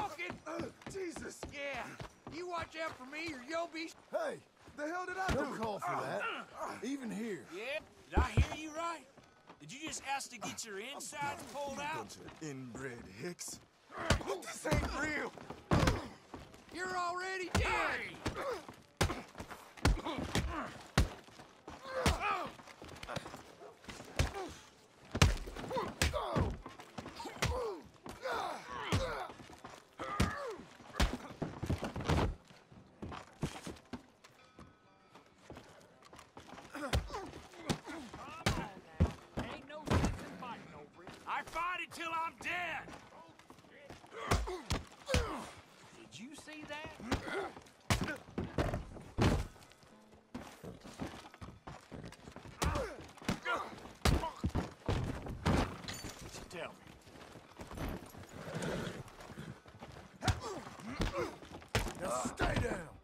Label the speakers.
Speaker 1: walking.
Speaker 2: Uh, Jesus!
Speaker 1: Yeah. You watch out for me or you'll be...
Speaker 2: Hey, the hell did I
Speaker 3: No
Speaker 2: do?
Speaker 3: call for that. Uh, uh. Even here.
Speaker 1: Yeah? Did I hear you right? Did you just ask to get uh, your insides pulled out?
Speaker 2: Bunch of inbred hicks. This ain't real.
Speaker 1: You're already
Speaker 4: Stay down!